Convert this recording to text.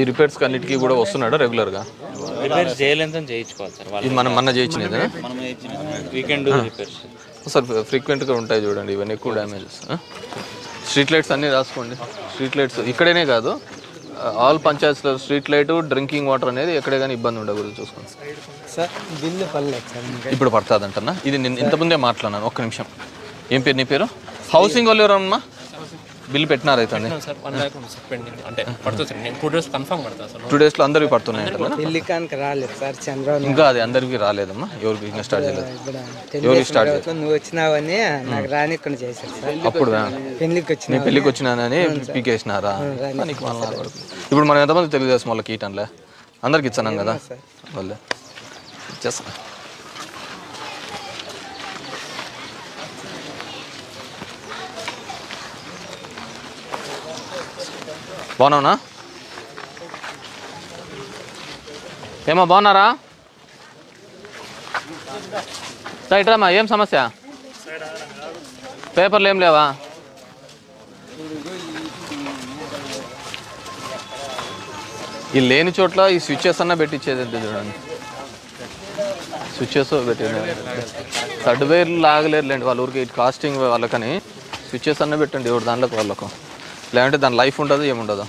ఈ రిపేర్స్ అన్నిటికీ కూడా వస్తున్నాడా రెగ్యులర్గా రిపేర్స్ చేయలేదని చేయించుకోవాలి సార్. ఇది మనం మన చేయించినది మనం వీకెండ్ రిపేర్స్ సార్ ఫ్రీక్వెంట్గా ఉంటాయి చూడండి ఇవన్నీ ఎక్కువ డ్యామేజెస్ స్ట్రీట్ లైట్స్ అన్నీ రాసుకోండి. స్ట్రీట్ లైట్స్ ఇక్కడనే కాదు ఆల్ పంచాయత్స్లో స్ట్రీట్ లైట్ డ్రింకింగ్ వాటర్ అనేది ఎక్కడే కానీ ఇబ్బంది ఉండకూడదు చూసుకోండి సార్. బిల్లు పర్లేదు ఇప్పుడు పడుతుందంటన్నా ఇది నేను ఇంతకుముందే మాట్లాడినాను ఒక్క నిమిషం. ఏం పేరు నీ పేరు? హౌసింగ్ వాళ్ళు ఎవరమ్మా? బిల్లు పెట్టినారు అయితే సార్ వన్ ల్యాక్ ఉంది సార్ పెండింగ్. అంటే పడుతుంది సార్ నేను టూ డేస్ కన్ఫర్మ్ పడతా సార్ టూ డేస్లో అందరివి పడుతున్నాయి రాలేదు సార్ చంద్రబాబు ఇంకా అది అందరికీ రాలేదమ్మా ఎవరికి ఇంకా స్టార్ట్ చేయలేదు. ఎవరికి స్టార్ట్ తెలుగుదేశం నువ్వు వచ్చినావని నాకు రానికుండా చేశారు సార్. అప్పుడు పెళ్ళికి వచ్చిన నేను పెళ్ళికి వచ్చినానని పీకేసినారా. ఇప్పుడు మనం ఎంతమంది తెలుగుదేశం వాళ్ళకి ఈటన్లే అందరికి ఇచ్చాను కదా? వాళ్ళే. ఇచ్చేస్తా. బాగున్నావునా? ఏమో బాగున్నారా? సైట్రామా ఏం సమస్య? పేపర్లు ఏం లేవా? ఈ లేని చోట్ల ఈ స్విచ్చెస్ అన్న పెట్టించేది ఎంత చూడండి. స్విచ్చెస్ పెట్టండి థర్డ్ లాగలేరులేండి వాళ్ళ ఊరికి కాస్టింగ్ వాళ్ళకని. స్విచ్చెస్ అన్న పెట్టండి ఎవరు దాంట్లోకి వాళ్ళకు. లేదంటే దాని లైఫ్ ఉండదు ఏముండదు